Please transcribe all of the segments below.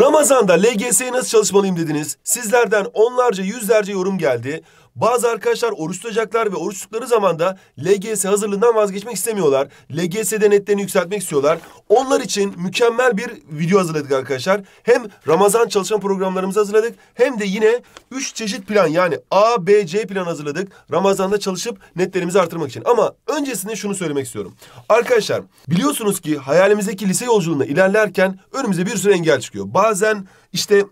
Ramazan'da LGS'ye nasıl çalışmalıyım dediniz. Sizlerden onlarca yüzlerce yorum geldi. Bazı arkadaşlar oruç tutacaklar ve oruç tuttukları zaman da LGS hazırlığından vazgeçmek istemiyorlar. LGS'de netlerini yükseltmek istiyorlar. Onlar için mükemmel bir video hazırladık arkadaşlar. Hem Ramazan çalışma programlarımızı hazırladık hem de yine 3 çeşit plan yani A, B, C plan hazırladık. Ramazan'da çalışıp netlerimizi artırmak için. Ama öncesinde şunu söylemek istiyorum. Arkadaşlar biliyorsunuz ki hayalimizdeki lise yolculuğunda ilerlerken önümüze bir sürü engel çıkıyor. Bazen işte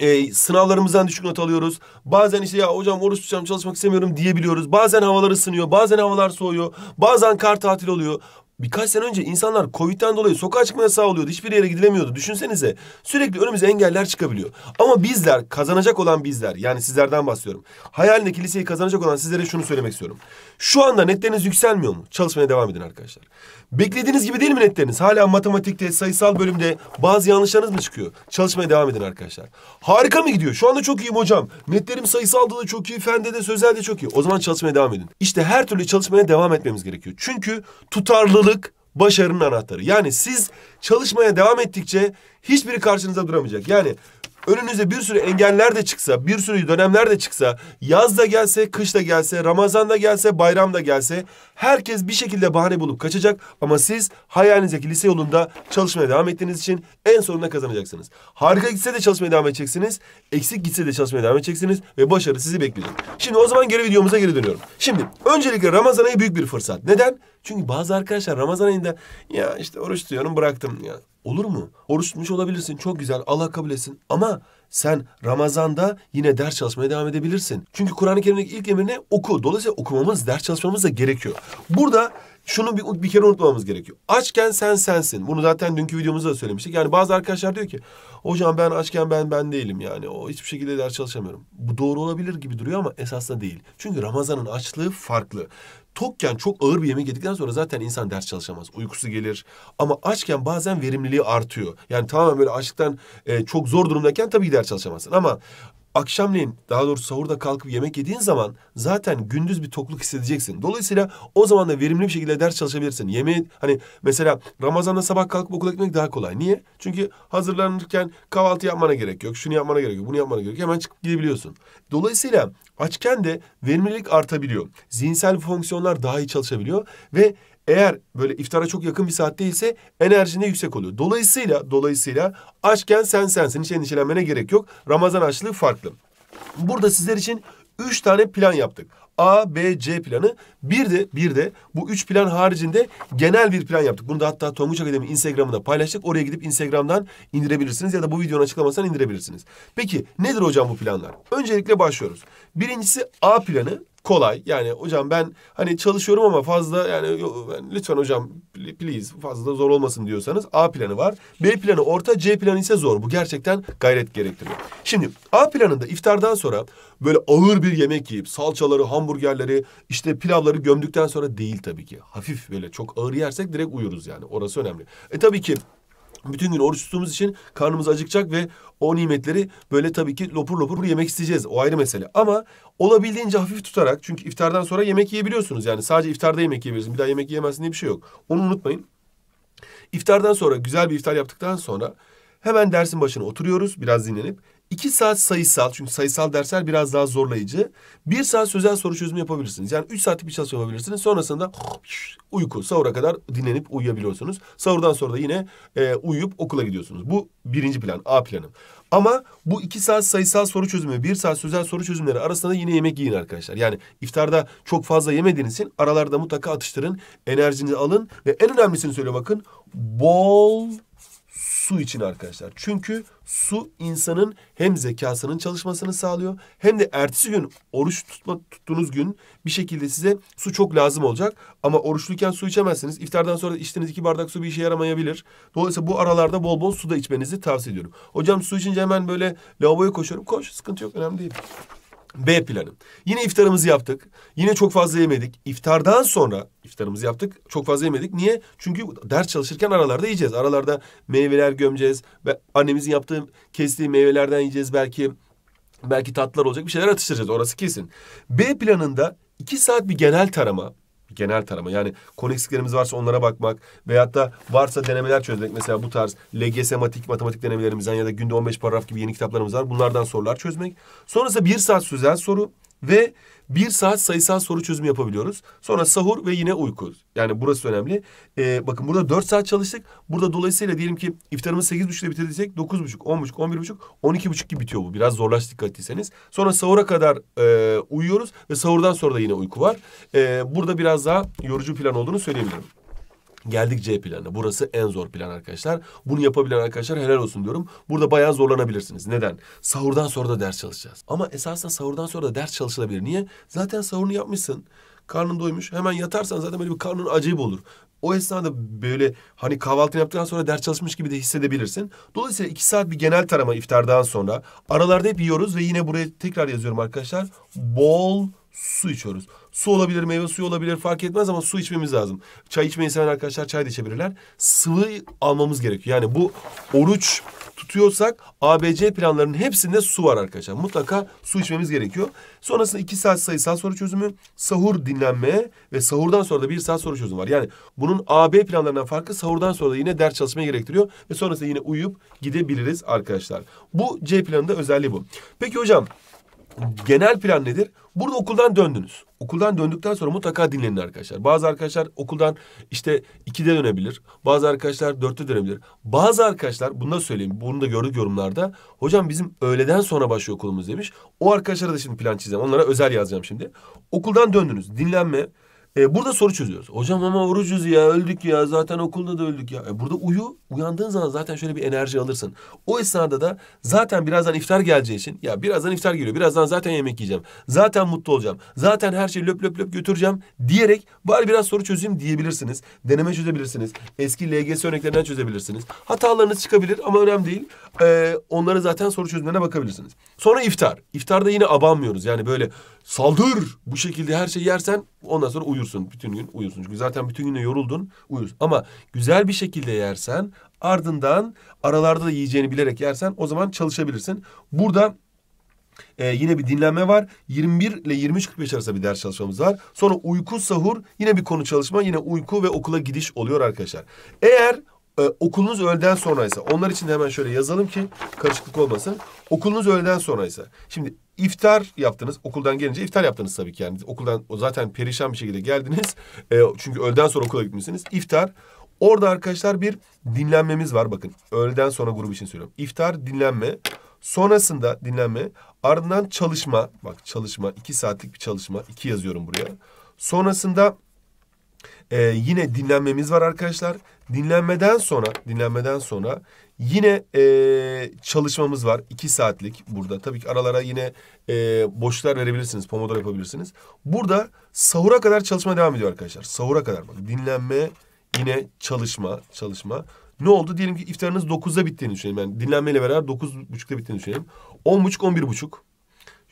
e, sınavlarımızdan düşük not alıyoruz. Bazen işte ya hocam oruç tutacağım çalışmak istemiyorum diyebiliyoruz. Bazen havalar ısınıyor, bazen havalar soğuyor. Bazen kar tatil oluyor. Birkaç sene önce insanlar Covid'den dolayı sokağa çıkma yasağı oluyordu. Hiçbir yere gidilemiyordu. Düşünsenize sürekli önümüze engeller çıkabiliyor. Ama bizler kazanacak olan bizler yani sizlerden bahsediyorum. Hayalindeki liseyi kazanacak olan sizlere şunu söylemek istiyorum. Şu anda netleriniz yükselmiyor mu? Çalışmaya devam edin arkadaşlar. Beklediğiniz gibi değil mi netleriniz? Hala matematikte, sayısal bölümde bazı yanlışlarınız mı çıkıyor? Çalışmaya devam edin arkadaşlar. Harika mı gidiyor? Şu anda çok iyiyim hocam. Netlerim sayısalda da çok iyi, fende de sözelde çok iyi. O zaman çalışmaya devam edin. İşte her türlü çalışmaya devam etmemiz gerekiyor. Çünkü tutarlılık başarının anahtarı. Yani siz çalışmaya devam ettikçe hiçbiri karşınıza duramayacak. Yani önünüze bir sürü engeller de çıksa, bir sürü dönemler de çıksa, yaz da gelse, kış da gelse, Ramazan da gelse, bayram da gelse herkes bir şekilde bahane bulup kaçacak ama siz hayalinizdeki lise yolunda çalışmaya devam ettiğiniz için en sonunda kazanacaksınız. Harika gitse de çalışmaya devam edeceksiniz, eksik gitse de çalışmaya devam edeceksiniz ve başarı sizi bekleyecek. Şimdi o zaman geri videomuza geri dönüyorum. Şimdi öncelikle Ramazan ayı büyük bir fırsat. Neden? Çünkü bazı arkadaşlar Ramazan ayında ya işte oruç tutuyorum bıraktım ya. Olur mu? Oruç tutmuş olabilirsin. Çok güzel. Allah kabul etsin. Ama sen Ramazan'da yine ders çalışmaya devam edebilirsin. Çünkü Kur'an-ı Kerim'deki ilk emir ne? Oku. Dolayısıyla okumamız, ders çalışmamız da gerekiyor. Burada şunu bir, bir kere unutmamamız gerekiyor. Açken sen sensin. Bunu zaten dünkü videomuzda da söylemiştik. Yani bazı arkadaşlar diyor ki hocam ben açken ben ben değilim yani. O hiçbir şekilde ders çalışamıyorum. Bu doğru olabilir gibi duruyor ama esasında değil. Çünkü Ramazan'ın açlığı farklı tokken çok ağır bir yemek yedikten sonra zaten insan ders çalışamaz. Uykusu gelir. Ama açken bazen verimliliği artıyor. Yani tamamen böyle açlıktan e, çok zor durumdayken tabii ki ders çalışamazsın. Ama akşamleyin daha doğrusu sahurda kalkıp yemek yediğin zaman zaten gündüz bir tokluk hissedeceksin. Dolayısıyla o zaman da verimli bir şekilde ders çalışabilirsin. Yemeği hani mesela Ramazan'da sabah kalkıp okula gitmek daha kolay. Niye? Çünkü hazırlanırken kahvaltı yapmana gerek yok. Şunu yapmana gerek yok. Bunu yapmana gerek yok. Hemen çıkıp gidebiliyorsun. Dolayısıyla açken de verimlilik artabiliyor. Zihinsel fonksiyonlar daha iyi çalışabiliyor ve eğer böyle iftara çok yakın bir saatte ise enerjin de yüksek oluyor. Dolayısıyla dolayısıyla açken sen sensin. Hiç endişelenmene gerek yok. Ramazan açlığı farklı. Burada sizler için üç tane plan yaptık. A, B, C planı. Bir de bir de bu üç plan haricinde genel bir plan yaptık. Bunu da hatta Tonguç Akademi Instagram'ında paylaştık. Oraya gidip Instagram'dan indirebilirsiniz ya da bu videonun açıklamasından indirebilirsiniz. Peki nedir hocam bu planlar? Öncelikle başlıyoruz. Birincisi A planı kolay. Yani hocam ben hani çalışıyorum ama fazla yani lütfen hocam please fazla zor olmasın diyorsanız A planı var. B planı orta, C planı ise zor. Bu gerçekten gayret gerektiriyor. Şimdi A planında iftardan sonra böyle ağır bir yemek yiyip salçaları, hamburgerleri, işte pilavları gömdükten sonra değil tabii ki. Hafif böyle çok ağır yersek direkt uyuruz yani. Orası önemli. E tabii ki bütün gün oruç tuttuğumuz için karnımız acıkacak ve o nimetleri böyle tabii ki lopur lopur yemek isteyeceğiz. O ayrı mesele. Ama olabildiğince hafif tutarak çünkü iftardan sonra yemek yiyebiliyorsunuz. Yani sadece iftarda yemek yiyebilirsiniz. Bir daha yemek yiyemezsin diye bir şey yok. Onu unutmayın. İftardan sonra güzel bir iftar yaptıktan sonra hemen dersin başına oturuyoruz biraz dinlenip. İki saat sayısal çünkü sayısal dersler biraz daha zorlayıcı. Bir saat sözel soru çözümü yapabilirsiniz. Yani üç saatlik bir çalışma yapabilirsiniz. Sonrasında uyku sahura kadar dinlenip uyuyabiliyorsunuz. Sahurdan sonra da yine e, uyuyup okula gidiyorsunuz. Bu birinci plan A planı. Ama bu iki saat sayısal soru çözümü, bir saat sözel soru çözümleri arasında yine yemek yiyin arkadaşlar. Yani iftarda çok fazla yemediğiniz için aralarda mutlaka atıştırın, enerjinizi alın ve en önemlisini söyle bakın bol su için arkadaşlar. Çünkü su insanın hem zekasının çalışmasını sağlıyor hem de ertesi gün oruç tutma, tuttuğunuz gün bir şekilde size su çok lazım olacak. Ama oruçluyken su içemezsiniz. İftardan sonra içtiğiniz iki bardak su bir işe yaramayabilir. Dolayısıyla bu aralarda bol bol su da içmenizi tavsiye ediyorum. Hocam su içince hemen böyle lavaboya koşuyorum. Koş sıkıntı yok önemli değil. B planı. Yine iftarımızı yaptık. Yine çok fazla yemedik. İftardan sonra iftarımızı yaptık. Çok fazla yemedik. Niye? Çünkü ders çalışırken aralarda yiyeceğiz. Aralarda meyveler gömeceğiz. Annemizin yaptığı kestiği meyvelerden yiyeceğiz belki. Belki tatlılar olacak bir şeyler atıştıracağız. Orası kesin. B planında iki saat bir genel tarama. Genel tarama yani konu eksiklerimiz varsa onlara bakmak veyahut da varsa denemeler çözmek. Mesela bu tarz LGS matematik, matematik denemelerimizden ya da günde 15 paragraf gibi yeni kitaplarımız var. Bunlardan sorular çözmek. Sonrasında bir saat sözel soru ve bir saat sayısal soru çözümü yapabiliyoruz. Sonra sahur ve yine uyku. Yani burası önemli. Ee, bakın burada dört saat çalıştık. Burada dolayısıyla diyelim ki sekiz buçukta bitirdiysek dokuz buçuk, on buçuk, on bir buçuk, on iki buçuk gibi bitiyor bu. Biraz zorlaş dikkat ettiyseniz. Sonra sahura kadar e, uyuyoruz ve sahurdan sonra da yine uyku var. E, burada biraz daha yorucu plan olduğunu söyleyebilirim. Geldik C planına. Burası en zor plan arkadaşlar. Bunu yapabilen arkadaşlar helal olsun diyorum. Burada bayağı zorlanabilirsiniz. Neden? Sahurdan sonra da ders çalışacağız. Ama esasında sahurdan sonra da ders çalışılabilir. Niye? Zaten sahurunu yapmışsın. Karnın doymuş. Hemen yatarsan zaten böyle bir karnın acayip olur. O esnada böyle hani kahvaltını yaptıktan sonra ders çalışmış gibi de hissedebilirsin. Dolayısıyla iki saat bir genel tarama iftardan sonra. Aralarda hep yiyoruz ve yine buraya tekrar yazıyorum arkadaşlar. Bol su içiyoruz. Su olabilir, meyve suyu olabilir fark etmez ama su içmemiz lazım. Çay içmeyi seven arkadaşlar çay da içebilirler. Sıvı almamız gerekiyor. Yani bu oruç tutuyorsak ABC planlarının hepsinde su var arkadaşlar. Mutlaka su içmemiz gerekiyor. Sonrasında iki saat sayısal soru çözümü, sahur dinlenme ve sahurdan sonra da bir saat soru çözümü var. Yani bunun AB planlarından farkı sahurdan sonra da yine ders çalışmaya gerektiriyor. Ve sonrasında yine uyuyup gidebiliriz arkadaşlar. Bu C planında özelliği bu. Peki hocam genel plan nedir? Burada okuldan döndünüz. Okuldan döndükten sonra mutlaka dinlenin arkadaşlar. Bazı arkadaşlar okuldan işte ikide dönebilir. Bazı arkadaşlar dörtte dönebilir. Bazı arkadaşlar bunu da söyleyeyim. Bunu da gördük yorumlarda. Hocam bizim öğleden sonra başlıyor okulumuz demiş. O arkadaşlara da şimdi plan çizeceğim. Onlara özel yazacağım şimdi. Okuldan döndünüz. Dinlenme, e, burada soru çözüyoruz. Hocam ama orucuz ya öldük ya zaten okulda da öldük ya. E, burada uyu uyandığın zaman zaten şöyle bir enerji alırsın. O esnada da zaten birazdan iftar geleceği için ya birazdan iftar geliyor. Birazdan zaten yemek yiyeceğim. Zaten mutlu olacağım. Zaten her şeyi löp löp löp götüreceğim diyerek bari biraz soru çözeyim diyebilirsiniz. Deneme çözebilirsiniz. Eski LGS örneklerinden çözebilirsiniz. Hatalarınız çıkabilir ama önemli değil. Ee, onları zaten soru çözümlerine bakabilirsiniz. Sonra iftar. İftarda yine abanmıyoruz. Yani böyle saldır bu şekilde her şeyi yersen ondan sonra uyursun. Bütün gün uyursun. Çünkü zaten bütün gün yoruldun uyursun. Ama güzel bir şekilde yersen ardından aralarda da yiyeceğini bilerek yersen o zaman çalışabilirsin. Burada ee, yine bir dinlenme var. 21 ile 23.45 arasında bir ders çalışmamız var. Sonra uyku, sahur, yine bir konu çalışma, yine uyku ve okula gidiş oluyor arkadaşlar. Eğer e, okulunuz öğleden sonraysa, onlar için de hemen şöyle yazalım ki karışıklık olmasın. Okulunuz öğleden sonraysa. Şimdi iftar yaptınız. Okuldan gelince iftar yaptınız tabii ki yani. Okuldan o zaten perişan bir şekilde geldiniz. E, çünkü öğleden sonra okula gitmişsiniz. İftar. Orada arkadaşlar bir dinlenmemiz var. Bakın öğleden sonra grubu için söylüyorum. İftar, dinlenme. Sonrasında dinlenme. Ardından çalışma. Bak çalışma. iki saatlik bir çalışma. iki yazıyorum buraya. Sonrasında ee, yine dinlenmemiz var arkadaşlar. Dinlenmeden sonra, dinlenmeden sonra yine e, çalışmamız var. iki saatlik burada. Tabii ki aralara yine e, boşluklar verebilirsiniz. Pomodoro yapabilirsiniz. Burada sahura kadar çalışma devam ediyor arkadaşlar. Sahura kadar bak. Dinlenme, yine çalışma, çalışma. Ne oldu? Diyelim ki iftarınız 9'da bittiğini düşünelim. Yani dinlenmeyle beraber 9.30'da bittiğini düşünelim. 10.30, 11.30.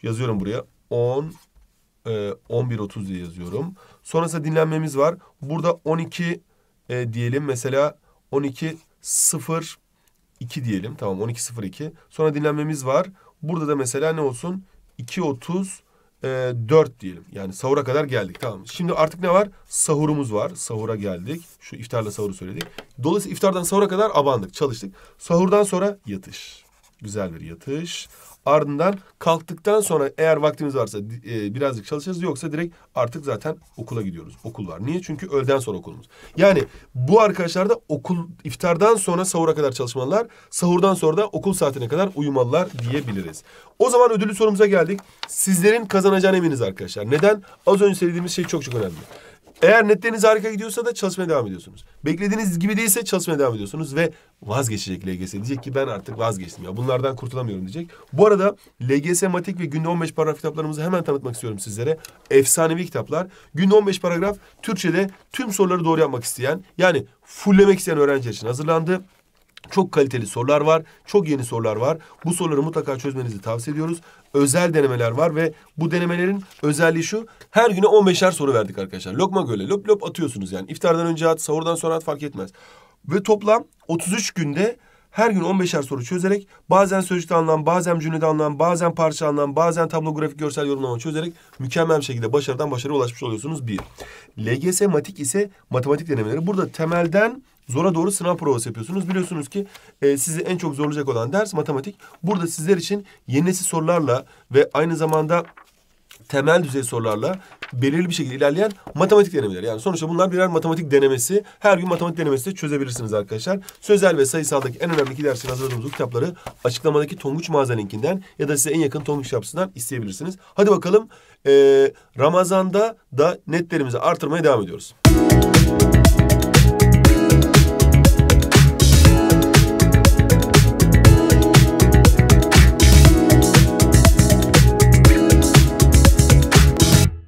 Yazıyorum buraya. 10, e, 11.30 diye yazıyorum. Sonrasında dinlenmemiz var. Burada 12 e, diyelim mesela 12.02 diyelim. Tamam 12.02. Sonra dinlenmemiz var. Burada da mesela ne olsun? 2.30 e, 4 diyelim. Yani sahura kadar geldik. Tamam. Şimdi artık ne var? Sahurumuz var. Sahura geldik. Şu iftarla sahuru söyledik. Dolayısıyla iftardan sahura kadar abandık, çalıştık. Sahurdan sonra yatış. Güzel bir yatış. Ardından kalktıktan sonra eğer vaktimiz varsa e, birazcık çalışırız. Yoksa direkt artık zaten okula gidiyoruz. Okul var. Niye? Çünkü öğleden sonra okulumuz. Yani bu arkadaşlar da okul iftardan sonra sahura kadar çalışmalılar. Sahurdan sonra da okul saatine kadar uyumalılar diyebiliriz. O zaman ödüllü sorumuza geldik. Sizlerin kazanacağını eminiz arkadaşlar. Neden? Az önce söylediğimiz şey çok çok önemli. Eğer netleriniz harika gidiyorsa da çalışmaya devam ediyorsunuz. Beklediğiniz gibi değilse çalışmaya devam ediyorsunuz ve vazgeçecek LGS. Diyecek ki ben artık vazgeçtim ya bunlardan kurtulamıyorum diyecek. Bu arada LGS Matik ve günde 15 paragraf kitaplarımızı hemen tanıtmak istiyorum sizlere. Efsanevi kitaplar. Günde 15 paragraf Türkçe'de tüm soruları doğru yapmak isteyen yani fulllemek isteyen öğrenciler için hazırlandı. Çok kaliteli sorular var. Çok yeni sorular var. Bu soruları mutlaka çözmenizi tavsiye ediyoruz. Özel denemeler var ve bu denemelerin özelliği şu. Her güne 15'er soru verdik arkadaşlar. Lokma göle löp löp atıyorsunuz yani. İftardan önce at, sahurdan sonra at fark etmez. Ve toplam 33 günde her gün 15'er soru çözerek bazen sözcükte anlam, bazen cümlede anlam, bazen parça anlam, bazen tablo grafik görsel yorumlama çözerek mükemmel bir şekilde başarıdan başarıya ulaşmış oluyorsunuz bir. LGS matik ise matematik denemeleri. Burada temelden zora doğru sınav provası yapıyorsunuz. Biliyorsunuz ki e, sizi en çok zorlayacak olan ders matematik. Burada sizler için yeni nesil sorularla ve aynı zamanda temel düzey sorularla belirli bir şekilde ilerleyen matematik denemeleri. Yani sonuçta bunlar birer matematik denemesi. Her gün matematik denemesi de çözebilirsiniz arkadaşlar. Sözel ve sayısaldaki en önemli iki dersin hazırladığımız kitapları açıklamadaki Tonguç mağaza linkinden ya da size en yakın Tonguç yapısından isteyebilirsiniz. Hadi bakalım ee, Ramazan'da da netlerimizi artırmaya devam ediyoruz.